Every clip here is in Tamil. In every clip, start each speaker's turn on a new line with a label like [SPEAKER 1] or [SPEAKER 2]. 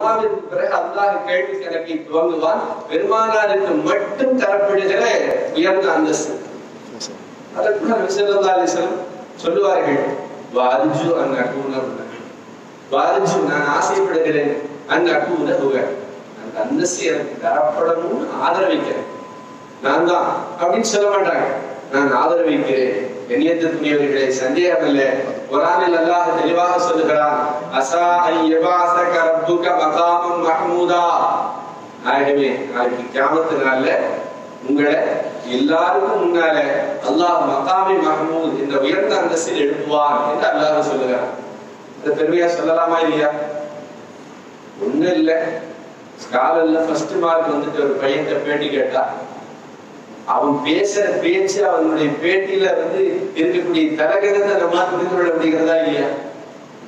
[SPEAKER 1] அல்லாஹ்விற்கு பிறகு அல்லாஹ் கேள்வி துவங்குவான் பெருமானாருக்கு மட்டும் தரப்படுகிற உயர்ந்த அந்தஸ்து. அதற்கு சொல்லுவார்கள் வார்ஜு அன் அகூன வார்ஜு நான் ஆசைப்படுகிறேன். அன் அகூன ஹுவ அந்த அந்தஸ்து எனக்கு தரப்படணும்னு ஆதரவிக்கிறேன். நான் தான். அப்படின்னு சொல்ல மாட்டாங்க. நான் ஆதரவிக்கிறேன். எண்ணியத்திற்குரியவர்களே சந்தேகம் இல்லை குரானில் அல்லாஹ் தெளிவாக சொல்லுகிறான் அசா ஐயபாசக ரப்புக மகாமம் மஹமூதா. ஆகவே நாளைக்கு கியாமத்து நாள்ல உங்களை எல்லாருக்கும் முன்னால அல்லாஹ் மகாமி மஹமூத் என்ற உயர்ந்த அந்தஸ்தில் எழுப்புவான் என்று அல்லாஹ் சொல்லுகிறான். இந்த பெருமையா சொல்லலாமா இல்லையா? ஒண்ணும் இல்ல. ஸ்காலர்ல ஃபர்ஸ்ட் மார்க் வந்துட்டு ஒரு பையன் பேட்டி கேட்டா அவன் பேசுற பேச்சு அவனுடைய பேட்டியில வந்து இருக்கக்கூடிய தரகரத்தை நம்ம புரிந்து கொள்ள முடிகிறதா இல்லையா?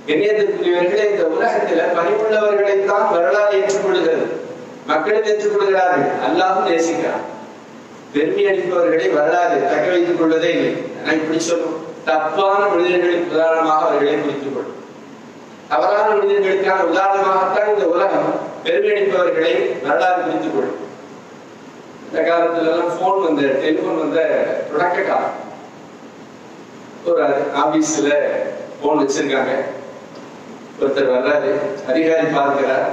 [SPEAKER 1] கண்ணியத்திற்குரியவர்களே இந்த உலகத்துல பணிவுள்ளவர்களைத்தான் வரலாறு ஏற்றுக்கொள்கிறது. மக்களும் ஏற்றுக்கொள்கிறார்கள். அல்லாஹும் நேசிக்கிறான். பெருமை அளிப்பவர்களை வரலாறு தக்க வைத்துக் கொள்வதே இல்லை. நான் இப்படி சொல்லும். தப்பான மனிதர்களின் உதாரணமாக அவர்களை குறித்துக் கொள்ளும் தவறான மனிதர்களுக்கான உதாரணமாகத்தான் இந்த உலகம் பெருமை அளிப்பவர்களை வரலாறு குறித்துக் கொள்ளும் இந்த காலத்துல எல்லாம் போன் வந்த டெலிபோன் வந்த ப்ரொடக்ட் காலம் ஒரு ஆபீஸ்ல போன் வச்சிருக்காங்க. ஒருத்தர் வர்றாரு அதிகாரி பார்க்கிறார்.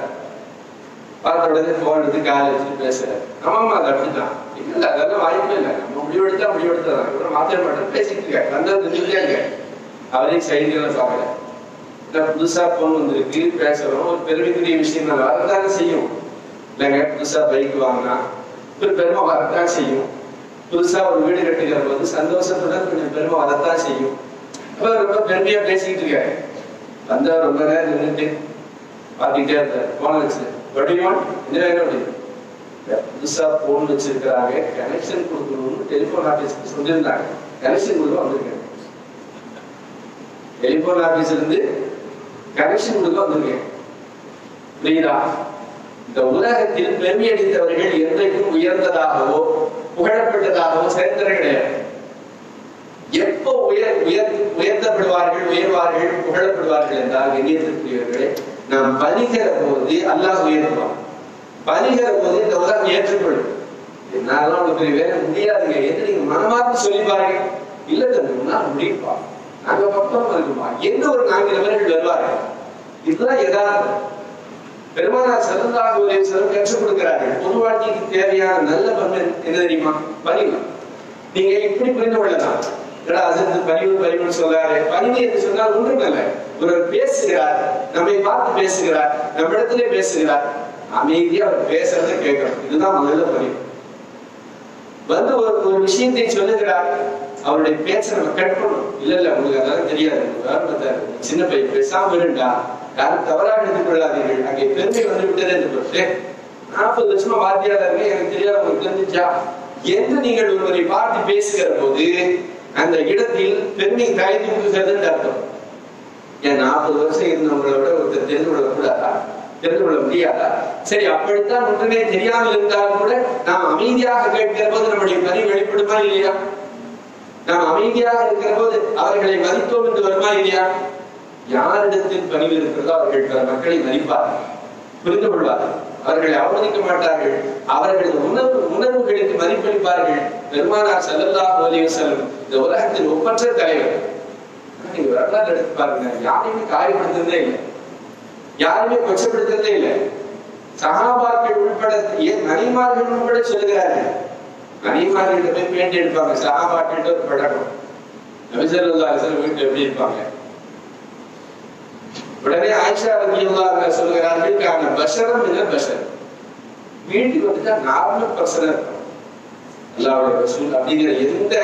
[SPEAKER 1] பார்த்த உடனே போன் எடுத்து கால் வச்சு பேசுறாரு. ஆமாமா அது அப்படிதான் இல்ல அதெல்லாம் வாய்ப்பு இல்லை. நம்ம முடிவெடுத்தா முடிவெடுத்ததான் இவரை மாத்திர மாட்டோம் பேசிட்டு இருக்காரு. வந்தது நின்றுட்டாங்க அவரையும் சைடுலாம் சாப்பிட இல்ல புதுசா போன் வந்திருக்கு பேசுறோம். ஒரு பெருமைக்குரிய விஷயம் தான் வரதானே செய்யும். இல்லைங்க புதுசா பைக் வாங்கினா ஒரு பெருமை வரத்தான் செய்யும். புதுசா ஒரு வீடு கட்டுகிற போது சந்தோஷத்துடன் கொஞ்சம் பெருமை வரத்தான் செய்யும். அப்ப ரொம்ப பெருமையா பேசிக்கிட்டு இருக்காரு. வந்தா ரொம்ப நேரம் நின்றுட்டு பார்த்துக்கிட்டே இருந்தார். போன வச்சு வடிவம் இந்த வேலை வடிவம் புதுசா போன் வச்சிருக்கிறாங்க. கனெக்ஷன் கொடுக்கணும்னு டெலிபோன் ஆபீஸ்க்கு சொல்லியிருந்தாங்க. கனெக்ஷன் கொடுக்க வந்திருக்கேன். டெலிபோன் ஆபீஸ்ல இருந்து கனெக்ஷன் கொடுக்க வந்திருக்கேன். புரியுதா? இந்த உலகத்தில் பெருமை அடித்தவர்கள் என்றைக்கும் உயர்ந்ததாகவோ புகழப்பட்டதாகவோ சேர்ந்தது கிடையாது. எப்போ உயர் உயர் உயர்த்தப்படுவார்கள் உயர்வார்கள் புகழப்படுவார்கள் என்றால் எண்ணியத்திற்குரியவர்களே நாம் பணிகிற போது அல்லாஹ் உயர்த்துவான். பணிகிற போது இந்த உலகம் ஏற்றுக்கொள்ளும். என்னால உங்களுக்கு வேற முடியாதுங்க. என்று நீங்க மனமார்ந்து சொல்லிப்பாருங்க இல்ல தம்பி முடிப்பா. நாங்க பக்கம் இருக்குமா? எந்த ஒரு நான்கு நபர்கள் வருவார்கள்? இதுதான் எதார்த்தம் பெருமானார் சல்லல்லாஹு ஒரு வஸல்லம் கற்றுக் கொடுக்கிறார்கள். பொது வாழ்க்கைக்கு தேவையான நல்ல பண்பு என்ன தெரியுமா? பணிவு நீங்க இப்படி புரிந்து கொள்ளலாம். ஏடா அது பணிவு பணிவுன்னு சொல்லாரு பணிவு என்று சொன்னால் ஒன்றுமல்ல. ஒருவர் பேசுகிறார். நம்மை பார்த்து பேசுகிறார். நம்மிடத்திலே பேசுகிறார். அமைதியா அவர் பேசுறதை கேட்கணும். இதுதான் முதல்ல பணிவு வந்து ஒரு ஒரு விஷயத்தை சொல்லுகிறார். அவருடைய பேச்சை நம்ம கட் பண்ணணும். இல்ல இல்ல உங்களுக்கு அதெல்லாம் தெரியாது. சின்ன பையன் பேசாம இருந்தா யாரும் தவறாக எடுத்துக் கொள்ளாதீர்கள். அங்கே பெருமை வந்து விட்டது என்று பொறுத்து நாற்பது வருஷமா வாத்தியாரா எனக்கு தெரியாத உங்களுக்கு தெரிஞ்சுச்சா? என்று நீங்கள் ஒருவரை பார்த்து பேசுகிற போது அந்த இடத்தில் பெருமை தயந்து தூக்குகிறது அர்த்தம். ஏன் நாற்பது வருஷம் இருந்தவங்களை விட ஒருத்தர் தெரிந்து கொள்ள கூடாதா தெரிந்து கொள்ள முடியாதா? சரி அப்படித்தான் ஒன்றுமே தெரியாமல் இருந்தாலும் கூட நாம் அமைதியாக கேட்கிற போது நம்முடைய பணி வெளிப்படுமா இல்லையா? நாம் அமைதியாக இருக்கிற போது அவர்களை மதித்தோம் என்று வருமா இல்லையா? யாரிடத்தில் பணிவு இருக்கிறதோ அவர்கள் பிற மக்களை மதிப்பார்கள் புரிந்து கொள்வார்கள். அவர்களை அவமதிக்க மாட்டார்கள். அவர்களது உணர்வு உணர்வுகளுக்கு மதிப்பளிப்பார்கள். பெருமானார் செல்லல்லா அலைஹி செல்லும் இந்த உலகத்தில் ஒப்பற்ற தலைவர். நீங்க வரலாறு எடுத்து பாருங்க யாரையுமே காயப்படுத்துறதே இல்லை. யாருமே கொச்சப்படுத்துறதே இல்லை. சகாபாக்கள் உட்பட ஏன் மணிமார்கள் உட்பட சொல்லுகிறார்கள். மணிமார்கள்ட்ட போய் பேட்டி எடுப்பாங்க. சகாபாக்கள்கிட்ட ஒரு படகம் நபிசல்லா அலிசல்லம் எப்படி இருப்பாங்க? உடனே ஆயிஷா ரலியல்லாஹு சொல்லுகிறார்கள் கான பஷரம் மின பஷர். வீட்டுக்கு வந்துட்டா நார்மல் பர்சன் இருக்கும். அல்லாவுடைய ரசூல் அப்படிங்கிற எந்த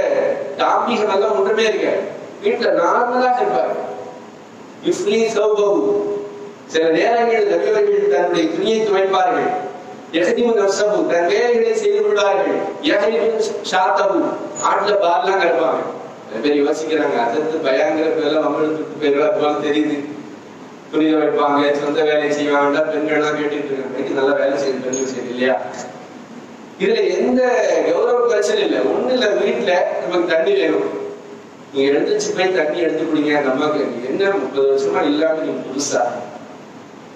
[SPEAKER 1] தாம்பிகம் எல்லாம் ஒன்றுமே இருக்க வீட்டுல நார்மலாக இருப்பார். இஃப்லி சௌபவு சில நேரங்களில் நபிவர்கள் தன்னுடைய துணியை துவைப்பார்கள். எகதிமு நப்சபு தன் வேலைகளை செய்து கொள்வார்கள். எகதிமு ஷாத்தபு ஆட்டுல பால்லாம் கருப்பாங்க நிறைய பேர் யோசிக்கிறாங்க அதற்கு பயங்கர பேர்லாம் நம்மளுக்கு பேர்லாம் போல தெரியுது. துணியை வைப்பாங்க சொந்த வேலை செய்வாங்க பெண்கள்லாம் கேட்டுட்டு இருக்காங்க. நல்ல நல்லா வேலை செய்யுது பெண்கள் செய்யுது இல்லையா? இதுல எந்த கௌரவ பிரச்சனை இல்லை. ஒண்ணு இல்ல வீட்டுல நமக்கு தண்ணி வேணும். நீங்க எழுந்துச்சு போய் தண்ணி எடுத்து குடிங்க. நமக்கு என்ன முப்பது வருஷமா இல்லாம நீங்க புதுசா?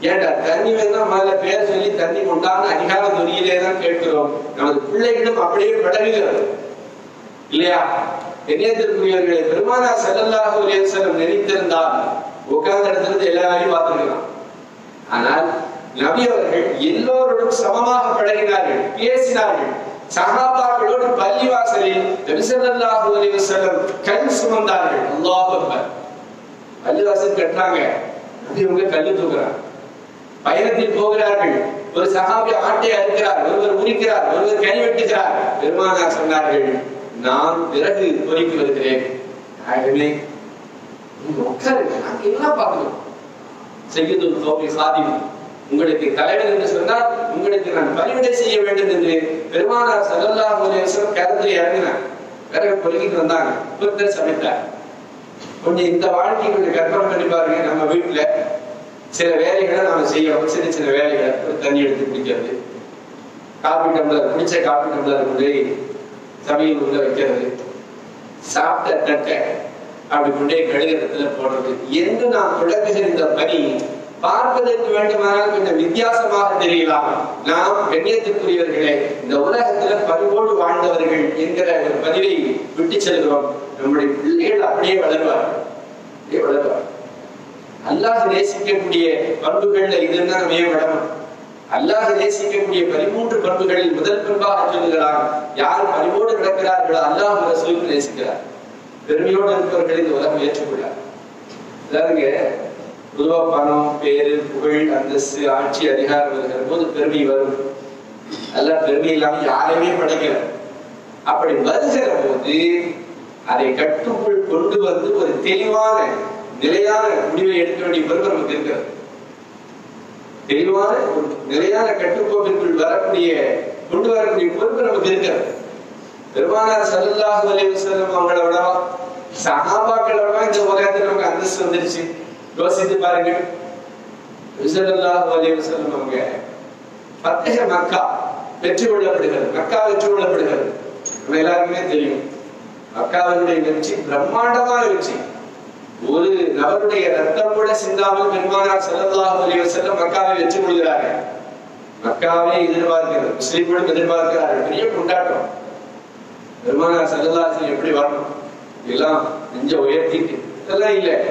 [SPEAKER 1] ஏண்டா தண்ணி வேணா முதல்ல பேர் சொல்லி தண்ணி கொண்டான்னு அதிகார துணியிலே தான் கேட்கிறோம். நமது பிள்ளைகளும் அப்படியே படகுகிறது இல்லையா? என்னத்திற்குரியவர்களை பெருமானா செல்லல்லாக ஒரு செல்லம் நினைத்திருந்தால் உட்கார்ந்த இடத்துல இருந்து எல்லாரையும் பார்த்துருக்கலாம் ஆனால் நபி அவர்கள் எல்லோருடன் சமமாக பழகினார்கள் பேசினார்கள். சகாபாக்களோடு பள்ளிவாசலில் நபிசல்லாஹு அலைஹி வஸல்லம் கல் சுமந்தார்கள். அல்லாஹ் அக்பர். பள்ளிவாசல் கட்டுறாங்க. நபி அவங்க கல்லு தூக்குறாங்க. பயணத்தில் போகிறார்கள். ஒரு சகாபி ஆட்டை அறுக்கிறார் ஒருவர் உரிக்கிறார் ஒருவர் கை வெட்டுகிறார். பெருமானார் சொன்னார்கள் நான் பிறகு பொறிக்கு வருகிறேன். நீங்க உட்காருங்க நாங்க எல்லாம் பார்க்கணும். தோல்வி சாதிவு உங்களுக்கு தலைவர் என்று சொன்னால் உங்களுக்கு நான் பணிவிடை செய்ய வேண்டும் என்று பெருமானார் சல்லல்லாஹு அலைஹி வஸல்லம் கருத்தில் இறங்கினார். பிறகு பொறுக்கிட்டு வந்தாங்க. புத்தர் சமைத்தார். கொஞ்சம் இந்த வாழ்க்கையை கொஞ்சம் கற்பனை பண்ணி பாருங்க நம்ம வீட்டுல. சில வேலைகளை நாம செய்யணும். சின்ன சின்ன வேலைகளை தண்ணி எடுத்து குடிக்கிறது. காபி டம்ளர் குடிச்ச காபி டம்ளர் கொண்டு சமையல் உள்ள வைக்கிறது. சாப்பிட்ட தட்டை அப்படி கொண்டே கழுகத்துல போடுறது என்று நாம் தொடங்குகிற இந்த பணி பார்ப்பதற்கு வேண்டுமானால் கொஞ்சம் வித்தியாசமாக தெரியலாம். நாம் கண்ணியத்திற்குரியவர்களே இந்த உலகத்துல பரிவோடு வாழ்ந்தவர்கள் என்கிற ஒரு பதிவை விட்டு செல்கிறோம். நம்முடைய பிள்ளைகள் அப்படியே வளர்வார்கள். அப்படியே வளர்வார் அல்லாஹ் நேசிக்கக்கூடிய பண்புகள்ல இதுதான் நம்ம வளரும் அல்லாஹ் நேசிக்கக்கூடிய பதிமூன்று பண்புகளில் முதல் பண்பாக சொல்லுகிறார் யார் பரிவோடு கிடக்கிறார்களோ அல்லாஹ் ரசூலுக்கு நேசிக்கிறார். பெருமையோடு இருப்பவர்களை இந்த உலகம் ஏற்றுக்கொள்ளார். எல்லாருங்க பொதுவா பணம் பேரு புகழ் அந்தஸ்து ஆட்சி அதிகாரம் வருகிற போது பெருமை வரும். அதெல்லாம் பெருமை இல்லாம யாரையுமே படைக்கல. அப்படி வருகிற போது அதை கட்டுக்குள் கொண்டு வந்து ஒரு தெளிவான நிலையான முடிவை எடுக்க வேண்டிய பொறுப்பு நமக்கு இருக்கிறது. தெளிவான ஒரு நிலையான கட்டுக்கோப்பிற்குள் வரக்கூடிய கொண்டு வரக்கூடிய பொறுப்பு நமக்கு இருக்கிறது. பெருமானார் சல்லாஹ் அலி வஸல்லம் அவங்களோட விடவா சஹாபாக்களை இந்த உலகத்துல நமக்கு அந்தஸ்து வந்துருச்சு யோசித்து பாருங்க அவங்க பத்தக மக்கா வெற்றி கொள்ளப்படுகிறது மக்கா வெற்றி கொள்ளப்படுகிறது நம்ம எல்லாருக்குமே தெரியும் மக்காவினுடைய வெற்றி பிரம்மாண்டமான வெற்றி ஒரு நபருடைய ரத்தம் கூட சிந்தாமல் பெருமானார் ஸல்லல்லாஹு அலைஹி வஸல்லம் மக்காவை வெற்றி கொள்கிறார்கள் மக்காவை எதிர்பார்க்கிறது முஸ்லீம்களும் எதிர்பார்க்கிறார்கள் பெரிய கொண்டாட்டம் பெருமானார் செல்லல்லாசி எப்படி வரணும் எல்லாம் நெஞ்ச உயர்த்திட்டு. இதெல்லாம் இல்ல.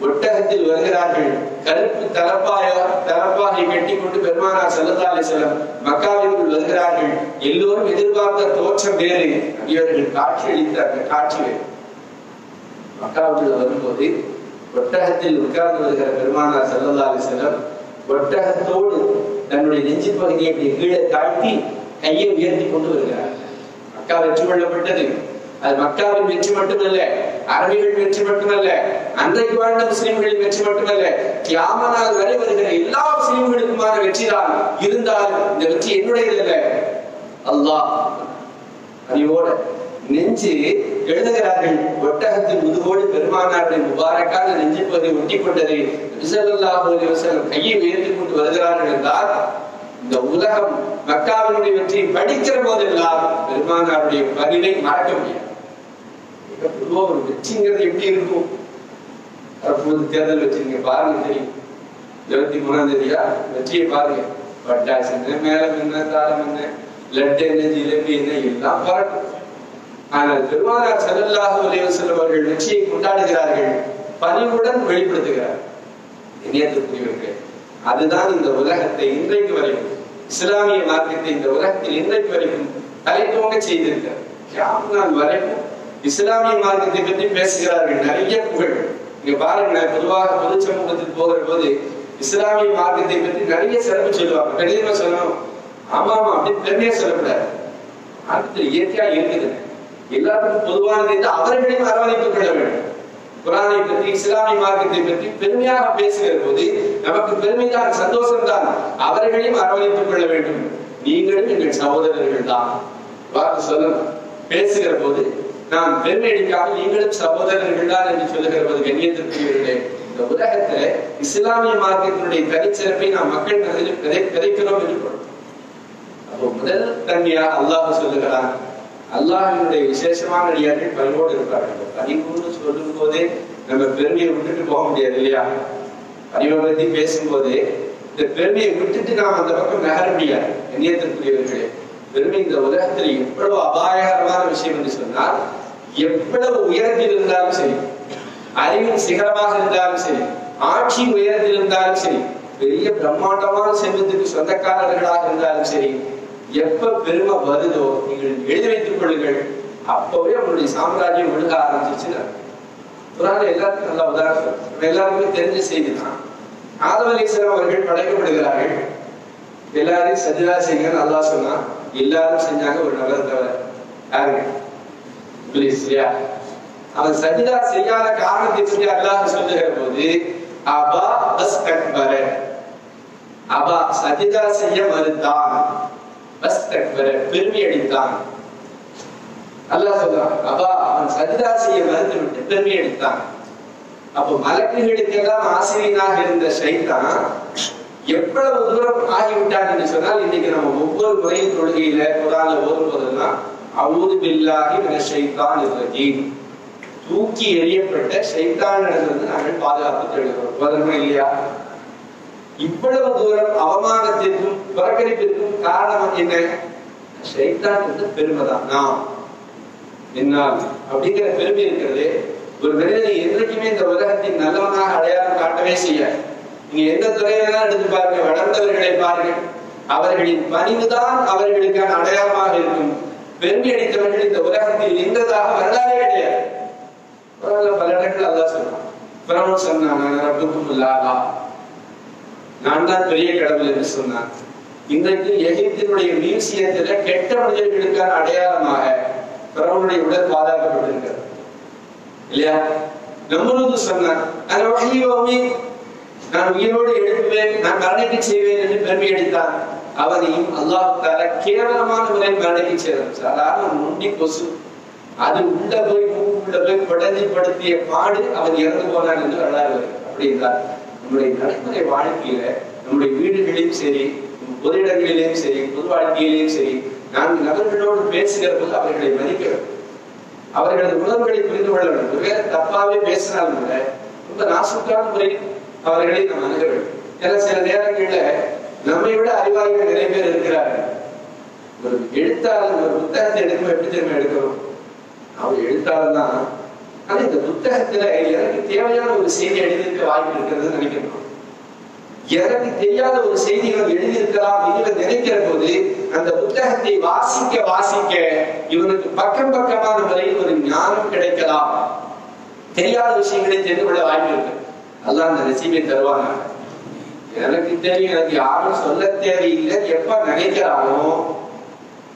[SPEAKER 1] ஒட்டகத்தில் வருகிறார்கள். கருப்பு தலப்பாய தலப்பாகை கட்டி கொண்டு பெருமானார் ஸல்லல்லாஹு செல்லம் மக்காவிற்குள் வருகிறார்கள். எல்லோரும் எதிர்பார்த்த தோற்றம் வேறு. இவர்கள் காட்சி அளித்த அந்த காட்சி வேறு. மக்காவுக்குள்ள வரும்போது ஒட்டகத்தில் உட்கார்ந்து வருகிற பெருமானார் ஸல்லல்லாஹு செல்லம் ஒட்டகத்தோடு தன்னுடைய நெஞ்சு பகுதியை கீழே தாழ்த்தி கையை உயர்த்தி கொண்டு வருகிறார். மக்கா வெற்றி கொள்ளப்பட்டது அது மக்காவின் வெற்றி மட்டுமல்ல அரபிகள் வெற்றி மட்டுமல்ல அன்றைக்கு வாழ்ந்த முஸ்லிம்களின் வெற்றி மட்டுமல்ல கியாமனால் வரை வருகிற எல்லா முஸ்லிம்களுக்குமான வெற்றிதான். இருந்தாலும் இந்த வெற்றி என்னுடையது அல்ல. அல்லாஹ் அறிவோட நெஞ்சு எழுதுகிறார்கள். ஒட்டகத்தின் முதுகோடு பெருமானாருடைய முபாரக்கான நெஞ்சு பகுதி ஒட்டி கொண்டதை கையை உயர்த்தி கொண்டு வருகிறார்கள் என்றால் இந்த உலகம் மக்காவினுடைய வெற்றியை படிக்கிற போதெல்லாம் பெருமானாருடைய பதிவை மறக்க முடியாது. பொதுவா ஒரு வெற்றிங்கிறது எப்படி இருக்கும்? தற்போது தேர்தல் வெற்றிங்க பாருங்க தெரியும். இருபத்தி மூணாம் தேதியா? வெற்றியை பாருங்க. பட்டாசு என்ன மேலம் என்ன தாளம் என்ன லட்டு என்ன ஜிலேபி என்ன எல்லாம் பறக்கும். ஆனால் பெருமானார் ஸல்லல்லாஹு அலைஹி செல்வர்கள் வெற்றியை கொண்டாடுகிறார்கள் பணிவுடன் வெளிப்படுத்துகிறார். இணையத்திற்குரியவர்கள் அதுதான் இந்த உலகத்தை இன்றைக்கு வரைக்கும் இஸ்லாமிய மார்க்கத்தை இந்த உலகத்தில் இன்றைக்கு வரைக்கும் தலைத்தோங்க செய்திருக்கிறார். கியாமத் நாள் வரைக்கும் இஸ்லாமிய மார்க்கத்தை பற்றி பேசுகிறார்கள்? நிறைய புகழ். இங்க பாருங்க பொதுவாக பொது சமூகத்துக்கு போகிற போது இஸ்லாமிய மார்க்கத்தை பற்றி நிறைய சிறப்பு சொல்லுவாங்க. பெரியவங்க சொல்லணும். ஆமா ஆமா அப்படின்னு பெருமையா சொல்லக்கூடாது. மார்க்கத்தில் இயற்கையா இருக்குது. எல்லாருக்கும் பொதுவானது தான் அவர்களையும் அரவணைத்துக் கொள்ள வேண்டும். குரானை பற்றி இஸ்லாமிய மார்க்கத்தை பற்றி பெருமையாக பேசுகிற போது நமக்கு பெருமைதான் சந்தோஷம்தான். அவர்களையும் அரவணைத்துக் கொள்ள வேண்டும். நீங்களும் எங்கள் சகோதரர்கள் தான் வார்த்தை சொல்லணும் பேசுகிற போது நாம் பெருமை அடிக்காமல் நீங்களும் சகோதரர்கள் தான் என்று சொல்லுகிற போது கண்ணியத்திற்குரியவர்களே இந்த உலகத்துல இஸ்லாமிய மார்க்கத்தினுடைய தனிச்சிறப்பை நாம் மக்கள் மனதில் விதை விதைக்கிறோம் என்று அப்போ முதல் தன்மையாக அல்லாஹ் சொல்லுகிறான். அல்லாஹினுடைய விசேஷமான அடியார்கள் பணிவோடு இருப்பார்கள். பணிவுன்னு சொல்லும் போதே நம்ம பெருமையை விட்டுட்டு போக முடியாது இல்லையா? அறிவை பத்தி பேசும்போது இந்த பெருமையை விட்டுட்டு நாம் அந்த பக்கம் நகர முடியாது. எண்ணியத்திற்குரியவர்களே பெருமை இந்த உலகத்துல எவ்வளவு அபாயகரமான விஷயம் என்று சொன்னால் எவ்வளவு உயரத்தில் இருந்தாலும் சரி அறிவின் சிகரமாக இருந்தாலும் சரி ஆட்சி உயரத்தில் இருந்தாலும் சரி பெரிய பிரம்மாண்டமான செல்வத்துக்கு சொந்தக்காரர்களாக இருந்தாலும் சரி எப்ப பெருமை வருதோ நீங்கள் எழுதி வைத்துக் கொள்ளுங்கள். அப்பவே உங்களுடைய சாம்ராஜ்யம் விழுக ஆரம்பிச்சிச்சுன்னா குரான் எல்லாருக்கும் நல்ல உதாரணம். எல்லாருக்குமே தெரிஞ்ச செய்தி தான். ஆதம் அலிஸ்லாம் அவர்கள் படைக்கப்படுகிறார்கள். எல்லாரையும் சஜிதா செய்யுங்கன்னு நல்லா சொன்னா எல்லாரும் செஞ்சாங்க ஒரு நல்ல தவிர யாருங்க? இப்லீஸ் இல்லையா அவன் சஜிதா செய்யாத காரணத்தை சொல்லி அல்லாஹ் சொல்லுகிற போது அபா அஸ்தக்பர. அபா சஜிதா செய்ய மறுத்தான். அஸ்தக்பர பெருமை அடித்தான் அல்லாஹ் சொல்றான் அபா அவன் சஜிதா செய்ய மறுத்து விட்டு பெருமை அடித்தான் அப்போ மலக்குகளுக்கெல்லாம் ஆசிரியனாக இருந்த சைத்தான் எவ்வளவு தூரம் ஆகிவிட்டார் என்று சொன்னால் இன்னைக்கு நம்ம ஒவ்வொரு முறையும் தொழுகையில குரால ஓதும் போதெல்லாம் அவுது பில்லாகி மின ஷைத்தான் ரஜீம் தூக்கி எறியப்பட்ட ஷைத்தானிடமிருந்து நாங்கள் பாதுகாப்பு தேடுகிறோம் இல்லையா? இவ்வளவு தூரம் அவமானத்திற்கும் புறக்கணிப்பிற்கும் காரணம் என்ன? ஷைத்தான் வந்து பெருமைதான். நாம் என்னால் அப்படிங்கிற பெருமை இருக்கிறது ஒரு மனிதனை என்றைக்குமே இந்த உலகத்தின் நல்லவனாக அடையாளம் காட்டவே செய்ய நீங்க எந்த துறையெல்லாம் எடுத்து பாருங்க வளர்ந்தவர்களை பாருங்க. அவர்களின் பணிவுதான் அவர்களுக்கான அடையாளமாக இருக்கும். பெருமை அடித்தவர்கள் இந்த உலகத்தில் இருந்ததாக வரலாறே கிடையாது. பல இடங்கள் அதான் சொல்றான். சொன்னா சொன்னான் நான் தான் பெரிய கடவுள் என்று சொன்னான். இன்றைக்கு எகிப்தினுடைய மியூசியத்துல கெட்ட மனிதர்களுக்கான அடையாளமாக பிறவனுடைய உடல் பாதுகாக்கப்பட்டிருக்கிறது இல்லையா? நம்மளும் சொன்னார் நான் வகையோமி நான் உயிரோடு எழுப்புவேன் நான் மரணிக்க செய்வேன் என்று பெருமை எடுத்தான் அவரையும் அல்லாஹ் தால கேவலமான முறையில் மரணிக்க செய்தார். சாதாரண நுண்டி கொசு. அது உள்ள போய் உள்ள போய் படஞ்சி படுத்திய பாடு அவர் இறந்து போனார் என்று வரலாறு அப்படி நம்முடைய நடைமுறை வாழ்க்கையில நம்முடைய வீடுகளிலும் சரி பொது இடங்களிலும் சரி பொது வாழ்க்கையிலும் சரி நான்கு நபர்களோடு பேசுகிற போது அவர்களை மதிக்க வேண்டும் அவர்களது உணர்வுகளை புரிந்து கொள்ள வேண்டும். ஒருவேளை தப்பாவே பேசினாலும் கூட ரொம்ப நாசுக்கான முறையில் அவர்களை நாம் அணுக வேண்டும். ஏன்னா சில நேரங்கள்ல நம்மை விட அறிவாளிகள் நிறைய பேர் இருக்கிறார்கள். ஒரு எழுத்தாளர் ஒரு புத்தகத்தை எடுக்கும் எப்படி திரும்ப எடுக்கிறோம்? அவர் எழுத்தாளர் தான். ஆனா இந்த புத்தகத்துல எனக்கு தேவையான ஒரு செய்தி எழுதியிருக்க வாய்ப்பு இருக்கிறது நினைக்கணும் எனக்கு தெரியாத ஒரு செய்திகள் எழுதியிருக்கலாம் இவன் நினைக்கிற போது அந்த புத்தகத்தை வாசிக்க வாசிக்க இவனுக்கு பக்கம் பக்கமான முறையில் ஒரு ஞானம் கிடைக்கலாம். தெரியாத விஷயங்களை தெரிந்து கொள்ள வாய்ப்பு இருக்கு. அல்லாஹ் அந்த ரசீமை தருவாங்க எனக்கு தெரியும் எனக்கு யாரும் சொல்ல தேவையில்லை. எப்ப நினைக்கிறானோ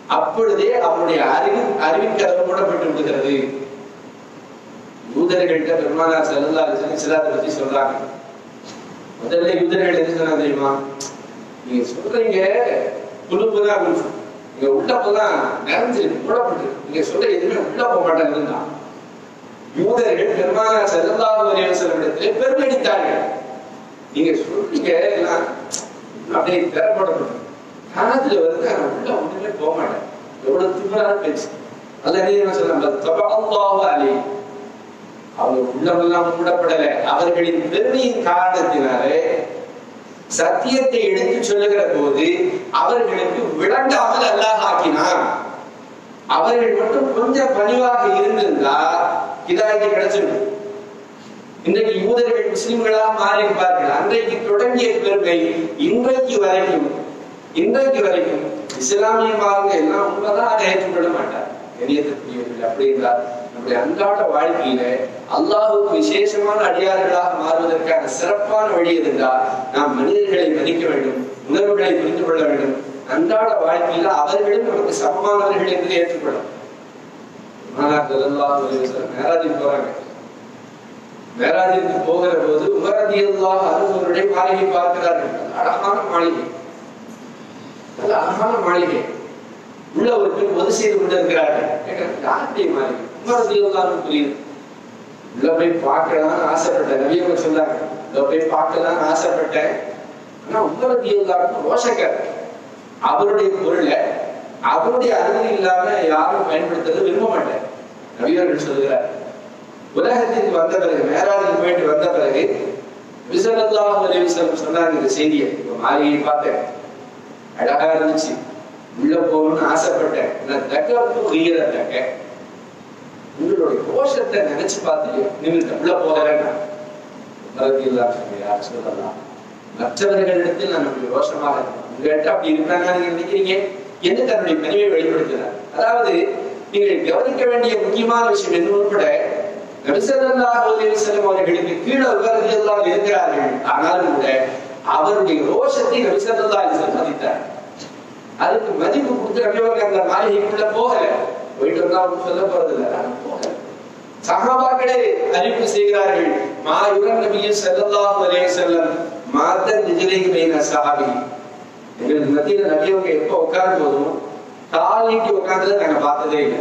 [SPEAKER 1] அப்பொழுதே அவனுடைய அறிவு அறிவின் கதவு மூடப்பட்டு விடுகிறது. யூதர்கள்ட்ட பெருமானார் செல்லல்லா சிலாத பத்தி சொல்றாங்க. முதல்ல யூதர்கள் எது சொன்னா தெரியுமா? நீங்க சொல்றீங்க குழுப்புனா நீங்க உள்ள போதான் நிறைஞ்சிருக்கு மூடப்பட்டு நீங்க சொல்ற எதுவுமே உள்ள போக மாட்டேங்குதுதான் யூதர்கள் பெருமான செல்லல்லாஹு அலைஹி வஸல்லம் இடத்திலே நீங்க சொல்றீங்க எல்லாம் அப்படியே திறப்படப்படும் காலத்துல வந்து ஆனா உள்ள ஒண்ணுமே போக மாட்டேன் எவ்வளவு திமிரான பேச்சு. அல்ல என்ன சொல்ல தபால்லாஹு அலைஹி. அவங்க உள்ளமெல்லாம் மூடப்படல. அவர்களின் பெருமையின் காரணத்தினாலே சத்தியத்தை எடுத்து சொல்லுகிற போது அவர்களுக்கு விளங்காமல் அல்லாஹ் ஆக்கினான். அவர்கள் மட்டும் கொஞ்சம் பணிவாக இருந்திருந்தா இதாகி கிடைச்சிருக்கும் இன்றைக்கு யூதர்கள் முஸ்லிம்களாக மாறி இருப்பார்கள். அன்றைக்கு தொடங்கிய பெருமை இன்றைக்கு வரைக்கும் இன்றைக்கு வரைக்கும் இஸ்லாமிய பாருங்க எல்லாம் உண்மைதான் ஏற்றுக்கொள்ள மாட்டார். கணியத்திற்குரியவர்கள் அப்படி என்றால் நம்முடைய அன்றாட வாழ்க்கையில அல்லாஹுக்கு விசேஷமான அடியார்களாக மாறுவதற்கான சிறப்பான வழி இருந்தால் நாம் மனிதர்களை மதிக்க வேண்டும் உணர்வுகளை புரிந்து கொள்ள வேண்டும். அன்றாட வாழ்க்கையில அவர்களும் நமக்கு சமமானவர்கள் என்று ஏற்றுக்கொள்ளும் மேராஜுக்கு போறாங்க. மேராஜுக்கு போகிற போது உமரதி அல்லாஹ் அருவருடைய மாளிகை பார்க்கிறார்கள். அழகான மாளிகை. நல்ல அழகான மாளிகை. உள்ள ஒரு பெண் பொது செய்து கொண்டிருக்கிறார்கள். யாருடைய மாளிகை? உமரதி அல்லாஹ் புரியுது. உள்ள போய் பார்க்கலாம்னு ஆசைப்பட்டேன். நவியவங்க சொன்னாங்க உள்ள போய் பார்க்கலாம்னு ஆசைப்பட்டேன். ஆனா உமரதி அல்லாஹ் ரோஷக்கர் அவருடைய பொருளை அவருடைய அனுமதி இல்லாம யாரும் பயன்படுத்துறது விரும்ப மாட்டேன். நபியர்கள் சொல்லுகிறார்? உலகத்திற்கு வந்த பிறகு மேராஜுக்கு போயிட்டு வந்த பிறகு விசரல்லாஹ் அலைவசம் சொன்னாங்க இந்த செய்தியை. இப்ப மாளிகையை பார்த்தேன். அழகா இருந்துச்சு. உள்ள போகணும்னு ஆசைப்பட்டேன். நான் தக்க உயிரை தக்க. உங்களுடைய கோஷத்தை நினைச்சு பார்த்து நீங்கள் உள்ள போகிறேன் பரதியில்லாம் யார் சொல்லலாம் மற்றவர்களிடத்தில் நான் அப்படி ரோஷமாக உங்கள்கிட்ட அப்படி இருக்கிறாங்க நீங்க நினைக்கிறீங்க? என்ன தன்னுடைய பெருமையை வெளிப்படுத்துகிறார்? அதாவது நீங்கள் கவனிக்க வேண்டிய முக்கியமான விஷயம் என்ன உட்பட நபிசல்லாஹு அவர்களுக்கு கீழே உலகத்திலாம் இருக்கிறார்கள். ஆனாலும் கூட அவருடைய ரோஷத்தை நபிசல்லாஹு அலைஹி மதித்தார். அதுக்கு மதிப்பு கொடுத்து நபியவங்க அந்த மாளிகைக்குள்ள போகல. போயிட்டு வந்தா அவங்க சொல்ல போறது இல்லை அறிவிப்பு செய்கிறார்கள் மாயுரன் நபியும் செல்லல்லாஹு அலைஹி வஸல்லம் மாத்த நிஜலைஹி பைன சஹாபி. எங்களுக்கு மத்தியில நபியவங்க எப்ப உட்கார்ந்து போதும் கால் நீட்டி உட்கார்ந்ததை நாங்க பார்த்ததே இல்லை.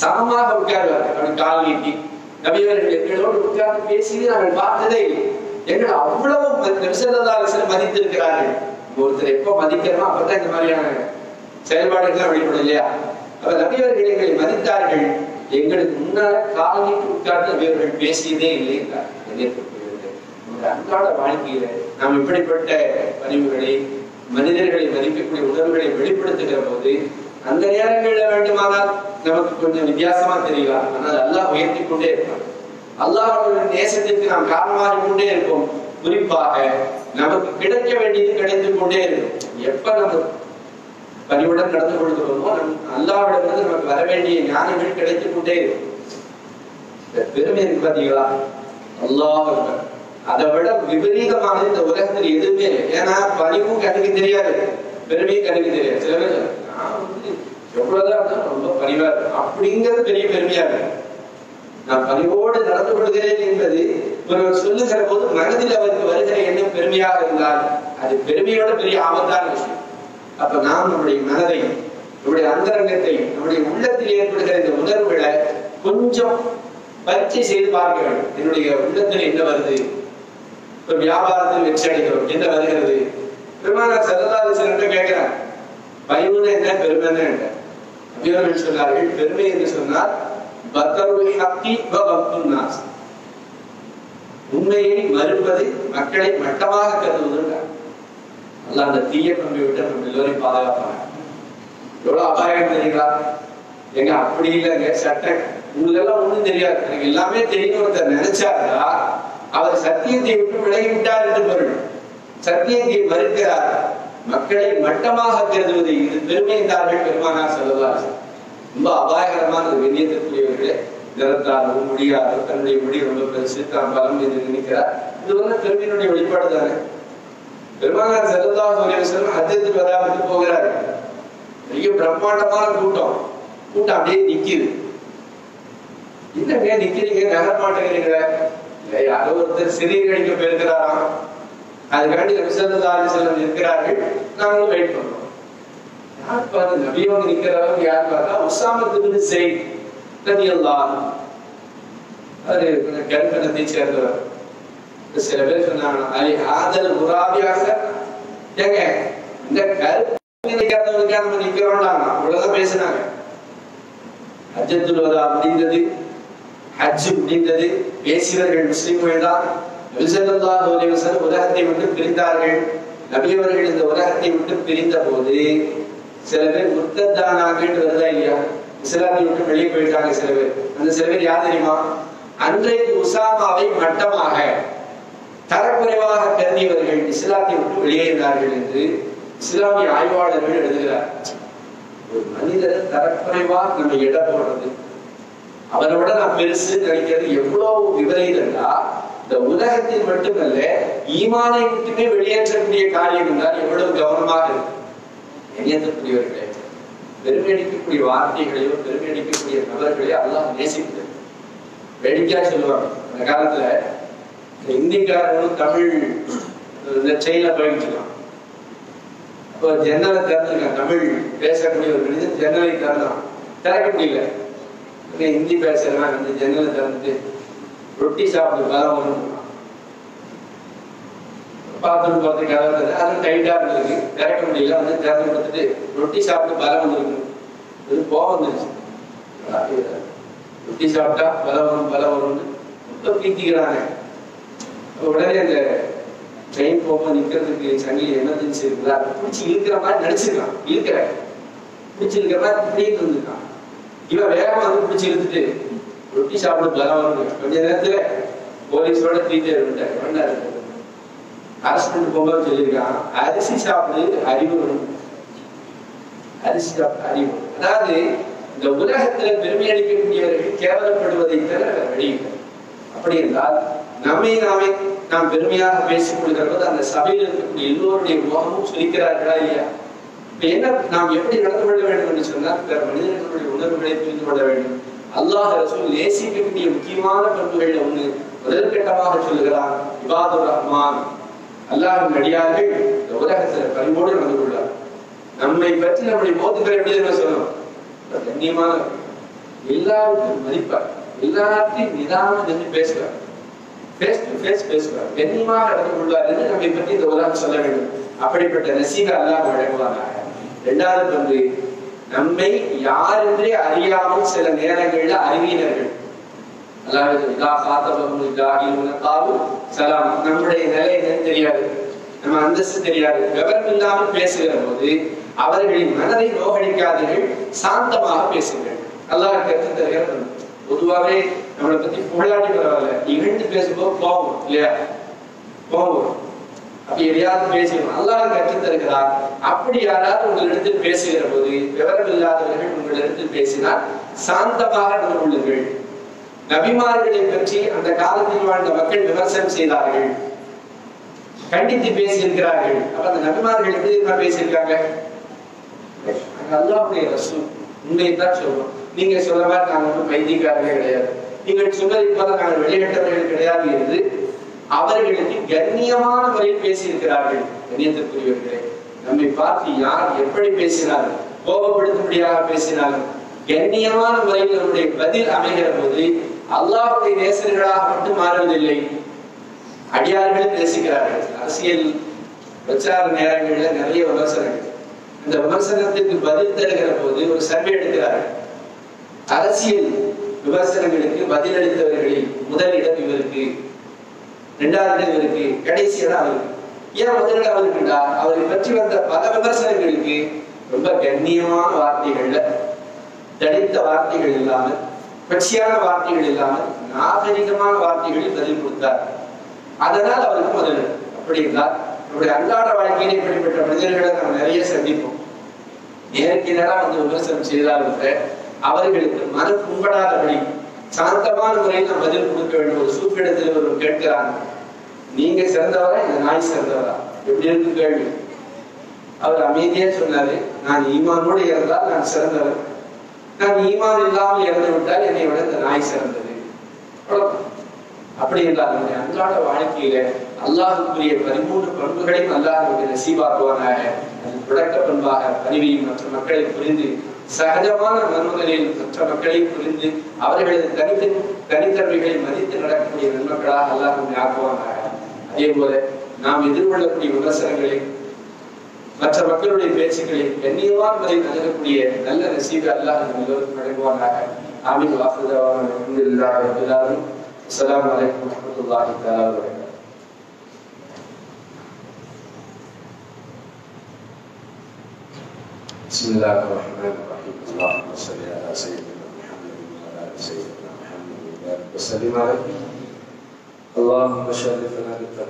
[SPEAKER 1] சமமாக உட்காருவார் அப்படி கால் நீட்டி. நபியவர்கள் எங்களோடு உட்கார்ந்து பேசியது நாங்கள் பார்த்ததே இல்லை. எங்களை அவ்வளவு நெரிசலாசிரியர் மதித்திருக்கிறார்கள். ஒருத்தர் எப்ப மதிக்கிறோமோ அப்பதான் இந்த மாதிரியான செயல்பாடுகள் வெளிப்படும் இல்லையா? அப்ப நபியவர்கள் மதித்தார்கள். எங்களுக்கு முன்னால காலனிக்கு உட்கார்ந்து நபியவர்கள் பேசியதே இல்லை என்றார். அன்றாட வாழ்க்கையில நாம் இப்படிப்பட்ட பதிவுகளை மனிதர்களை மதிக்கக்கூடிய உணர்வுகளை வெளிப்படுத்துகிற போது அந்த நேரங்களில் வேண்டுமானால் நமக்கு கொஞ்சம் வித்தியாசமா தெரியலாம் ஆனால் அல்லாஹ் உயர்த்தி கொண்டே இருப்பான். அல்லாஹ்வுடைய நேசத்திற்கு நாம் காரணமாக கொண்டே இருப்போம். குறிப்பாக நமக்கு கிடைக்க வேண்டியது கிடைத்துக் கொண்டே இருக்கும். எப்ப நம்ம பணிவுடன் நடந்து கொள்கிறோமோ நம் அல்லாவிடமிருந்து நமக்கு வர வேண்டிய ஞானங்கள் கிடைத்துக் கொண்டே இருக்கும். பெருமை இருக்கு பாத்தீங்களா? அல்லாஹ் அதை விட விபரீதமானது இந்த உலகத்தில் எதுவுமே ஏன்னா பணிவும் கண்ணுக்கு தெரியாது. பெருமையும் கண்ணுக்கு தெரியாது. சில பேர் எவ்வளவுதான் ரொம்ப பணிவா இருக்கும் அப்படிங்கிறது பெரிய பெருமையா இருக்கு. நான் பணிவோடு நடந்து கொள்கிறேன் என்பது ஒருவர் சொல்லுகிற போது மனதில் அவருக்கு வருகிற எண்ணம் பெருமையாக இருந்தால் அது பெருமையோட பெரிய ஆபத்தான விஷயம் அப்ப நாம் நம்முடைய மனதை நம்முடைய அந்தரங்கத்தை நம்முடைய உள்ளத்தில் ஏற்படுகிற இந்த உணர்வுகளை கொஞ்சம் பரீட்சை செய்து பார்க்க வேண்டும். என்னுடைய உள்ளத்தில் என்ன வருது? ஒரு வியாபாரத்தில் வெற்றி அடைகிறோம். என்ன வருகிறது? பெருமானார் சரதாதி சிலர்கிட்ட கேட்கிறார். பைவன் என்ன பெருமைன்னு என்ன அபியவர்கள் சொன்னார்கள் பெருமை என்று சொன்னால் பத்தருடைய ஹக்கி பக்தும் நாஸ் உண்மையை மறுப்பது மக்களை மட்டமாக கருதுவதுன்றார் அல்ல அந்த தீய பண்பை விட்டு நம்ம எல்லோரையும் பாதுகாப்பாங்க எவ்வளவு அபாயம் தெரியுங்களா? எங்க அப்படி இல்லைங்க சட்டம் உங்களுக்கு எல்லாம் ஒண்ணும் தெரியாது. எனக்கு எல்லாமே தெரியும் ஒருத்தர் நினைச்சாருன்னா அவர் சத்தியத்தை விட்டு விலகி விட்டார் என்று பொருள். சத்தியத்தை மறுக்கிறார். மக்களை மட்டமாக கருதுவது இது பெருமை என்றார்கள் பெருமானார் சொல்லலாம் ரொம்ப அபாயகரமான ஒரு வெண்ணியத்திற்குரியவர்களே நிறத்தாரவும் முடியாதோ. தன்னுடைய முடி ரொம்ப பெருசு தான் பலம் என்று நினைக்கிறார். இது வந்து பெருமையினுடைய வெளிப்பாடு தானே. பெருமானார் செல்லதாக செல்லும் ஹஜ்ஜத்துக்கு வராமட்டு போகிறாரு. பெரிய பிரம்மாண்டமான கூட்டம். கூட்டம் அப்படியே நிக்குது. என்னங்க நிக்கிறீங்க? நகர மாட்டேங்கிறீங்க யாரோ ஒருத்தர் சிறிய சிறியடிக்க போயிருக்கிறாராம். அதுக்காண்டி நபிசல்லாஹி செல்லம் இருக்கிறார்கள் நாங்களும் வெயிட் பண்றோம். யார் பார்த்து நபியவங்க நிக்கிறவங்க யார் பார்த்தா உசாமத்துக்கு செய் ரதியல்லாஹ் அது கொஞ்சம் கருக்கணத்தை சேர்ந்தவர். சில பேர் சொன்னாங்க அலி ஆதல் முராபியாக ஏங்க இந்த கருத்து நினைக்காதவங்க நம்ம நிக்க வேண்டாம் அவ்வளவுதான் பேசினாங்க. ஹஜ்ஜத்துல் வதா முடிந்தது ஹஜ் முடிந்தது பேசியவர்கள் முஸ்லிம்கள் தான். நபிசல்லாஹு அலைஹி உலகத்தை விட்டு பிரிந்தார்கள். நபியவர்கள் இந்த உலகத்தை விட்டு பிரிந்த போது சில பேர் முத்தத்தானார்கள் வருதா இல்லையா? இஸ்லாத்தை விட்டு வெளியே போயிட்டாங்க சில பேர். அந்த சில பேர் யார் தெரியுமா? அன்றைக்கு உசாமாவை மட்டமாக தரக்குறைவாக கருதியவர்கள் இஸ்லாத்தை விட்டு வெளியேறினார்கள் என்று இஸ்லாமிய ஆய்வாளர்கள் எழுதுகிறார். ஒரு மனிதர் தரக்குறைவாக நம்ம இடம் போடுறது அவரை விட நான் பெருசு நினைக்கிறது எவ்வளவு விபரீதம்னா இந்த உலகத்தில் மட்டுமல்ல ஈமானை மட்டுமே வெளியேற்றக்கூடிய காரியம் என்றால் எவ்வளவு கவனமாக இருக்கு? எண்ணியத்தக்கூடியவர்களே பெருமையடிக்கக்கூடிய வார்த்தைகளையோ பெருமையடிக்கக்கூடிய நபர்களையோ அல்லாஹ் நேசிக்கிறது. வேடிக்கையா சொல்லுவாங்க அந்த காலத்துல ஹிந்திக்காரங்களும் தமிழ் இந்த செயல போயிட்டு இருக்கான் அப்போ ஜன்னலை திறந்துருக்கான் தமிழ் பேசக்கூடிய ஒரு மனிதன் ஜன்னலை திறந்தான். திறக்க முடியல. ஹிந்தி பேசுறவன் அந்த ஜன்னலை திறந்துட்டு ரொட்டி சாப்பிட்டு பலம் வரும் பாத்ரூம் பார்த்து கலந்தது அது டைட்டாக இருந்தது. திறக்க முடியல. வந்து திறந்து கொடுத்துட்டு ரொட்டி சாப்பிட்டு பலம் வந்துருக்கு இது கோவம் வந்துருச்சு ரொட்டி சாப்பிட்டா பலம் வரும் பலம் வரும்னு ரொம்ப பீத்திக்கிறாங்க. உடனே அந்த ட்ரெயின் போகும்போது நிக்கிறதுக்கு சங்கிலி எமர்ஜென்சி இருக்குதா? பிடிச்சி இழுக்கிற மாதிரி நடிச்சிருக்கான். இழுக்கிற பிடிச்சி இழுக்கிற மாதிரி இப்படியே இருந்திருக்கான். இவன் வேகமா வந்து பிடிச்சி இழுத்துட்டு ரொட்டி சாப்பிட பலம் கொஞ்ச நேரத்துல போலீஸோட ட்ரீட் விட்டாரு வேண்டாரு அரசு போகும்போது சொல்லியிருக்கான். அரிசி சாப்பிடு அறிவு வரும். அரிசி சாப்பிடு அறிவு அதாவது இந்த உலகத்துல பெருமை அளிக்கக்கூடியவர்கள் கேவலப்படுவதை தவிர வேற வழி அப்படி என்றால் நம்மை நாமே நாம் பெருமையாக பேசிக் கொள்கிற அந்த சபையில் இருக்கக்கூடிய எல்லோருடைய முகமும் சுரிக்கிறார்களா இல்லையா? இப்ப என்ன நாம் எப்படி நடந்து கொள்ள வேண்டும் என்று சொன்னால் பிற மனிதர்களுடைய உணர்வுகளை புரிந்து கொள்ள வேண்டும். அல்லாஹ் ரசூல் நேசிக்கக்கூடிய முக்கியமான பண்புகள் ஒண்ணு முதல் கட்டமாக சொல்லுகிறான் இபாதுர் ரஹ்மான். அல்லாஹின் அடியார்கள் இந்த உலகத்துல பரிவோடு நடந்து கொள்ளார் நம்மை பற்றி நம்முடைய மோதுகள் எப்படி என்ன சொல்லணும்? கண்ணியமான எல்லாருக்கும் மதிப்பார். எல்லாத்தையும் நிதானம் நின்று பேசுவார். ஃபேஸ் டு ஃபேஸ் பேசுவார். கண்ணியமாக நடந்து கொள்வார் நம்மை பற்றி இந்த உலகம் சொல்ல வேண்டும். அப்படிப்பட்ட நசீக அல்லாஹ் வழங்குவானாக. இரண்டாவது பண்பு நம்மை யார் என்றே அறியாமல் சில நேரங்கள்ல அறிவியினர்கள் அல்லாஹ் இதா காத்தபம் இதாகிலுன காலும் சலாம். நம்முடைய நிலை என்னன்னு தெரியாது. நம்ம அந்தஸ்து தெரியாது. விவரம் இல்லாமல் பேசுகிற போது அவர்களின் மனதை நோகடிக்காதீர்கள். சாந்தமாக பேசுங்கள். அல்லாஹ் கற்று தருகிற பொதுவாகவே நம்மளை பத்தி புகழாட்டி பரவாயில்ல இகழ்ந்து பேசும்போது கோபம் இல்லையா? கோபம் அப்படி எதையாவது பேசணும் நல்லா கற்று தருகிறார் அப்படி யாராவது உங்களிடத்தில் பேசுகிற போது விவரம் இல்லாதவர்கள் உங்களிடத்தில் பேசினால் சாந்தமாக நடந்து கொள்ளுங்கள். நபிமார்களை பற்றி அந்த காலத்தில் வாழ்ந்த மக்கள் விமர்சனம் செய்தார்கள். கண்டித்து பேசியிருக்கிறார்கள். அப்ப அந்த நபிமார்கள் எப்படி என்ன பேசியிருக்காங்க? அல்லாவுடைய அல்லாஹ்வுடைய ரசூல். உண்மையை தான் சொல்றோம். நீங்க சொல்ல மாதிரி நாங்க வந்து பைத்தியக்காரர்களே கிடையாது. நீங்கள் சொன்னதை போல நாங்கள் வெளியேற்றவர்கள் கிடையாது என்று அவர்களுக்கு கண்ணியமான முறையில் பேசியிருக்கிறார்கள். கண்ணியத்திற்குரியவர்களே நம்மை பார்த்து யார் எப்படி பேசினார்கள் கோபப்படுத்தும்படியாக பேசினார்கள் கண்ணியமான முறையில் நம்முடைய பதில் அமைகிற போது அல்லாஹுடைய நேசர்களாக மட்டும் மாறுவதில்லை. அடியார்களும் நேசிக்கிறார்கள். அரசியல் பிரச்சார நேரங்களில் நிறைய விமர்சனங்கள். இந்த விமர்சனத்திற்கு பதில் தருகிற போது ஒரு சர்வே எடுக்கிறார்கள். அரசியல் விமர்சனங்களுக்கு பதில் அளித்தவர்களில் முதலிடம் இவருக்கு இரண்டாவது இடம் இவருக்கு கடைசி இடம் அவருக்கு. ஏன் முதலிடம் அவருக்குண்டா அவரை பற்றி வந்த பல விமர்சனங்களுக்கு ரொம்ப கண்ணியமான வார்த்தைகள்ல தடித்த வார்த்தைகள் இல்லாமல் கட்சியான வார்த்தைகள் இல்லாமல் நாகரிகமான வார்த்தைகளில் பதில் கொடுத்தார். அதனால் அவருக்கு முதல் அப்படி என்றால் நம்முடைய அன்றாட வாழ்க்கையில இப்படிப்பட்ட மனிதர்களை நாம் நிறைய சந்திப்போம். நேருக்கு நேரம் வந்து விமர்சனம் செய்தாலும் கூட அவர்களுக்கு மன புண்படாதபடி சாந்தமான முறையில் நாம் பதில் கொடுக்க வேண்டும். ஒரு சூப்பிடத்தில் ஒரு கேட்கிறாங்க நீங்க சிறந்தவரா? இந்த நாய் சிறந்தவரா? எப்படி இருக்கு கேள்வி. அவர் அமைதியா சொன்னாரு நான் ஈமானோடு இறந்தால் நான் சிறந்தவர் நான் ஈமான் இல்லாமல் இறந்து விட்டால் என்னை விட இந்த நாய் சிறந்தது. அப்படி என்றால் நம்முடைய அன்றாட வாழ்க்கையில அல்லாஹுக்குரிய பதிமூன்று பண்புகளையும் அல்லாஹ் நமக்கு நசீபாக்குவானாக. அது தொடக்க பண்பாக பணிவையும் மற்ற மக்களை புரிந்து சகஜமான மனநிலையில் மற்ற மக்களை புரிந்து அவர்களது தனித்த தனித்தன்மைகளை மதித்து நடக்கக்கூடிய நன்மக்களாக அல்லாஹ் நம்மை ஆக்குவானாக அதே போல நாம் எதிர்கொள்ளக்கூடிய விமர்சனங்களை மற்ற மக்களுடைய பேச்சுக்களை கண்ணியமான முறையில் அணுகக்கூடிய நல்ல நசீபை அல்லாஹ் நம் எல்லோருக்கும் வழங்குவானாக ஆமீன் வாக்குதாவான அல்ஹம்துலில்லாஹி ரப்பில் ஆலமீன் அஸ்ஸலாமு அலைக்கும் வரஹ்மத்துல்லாஹி தஆலா வபரகாத்துஹு بسم الله الرحمن الرحيم اللهم صل على سيدنا محمد وعلى آل سيدنا محمد. وسلم عليه اللهم شرفنا بالتقوى.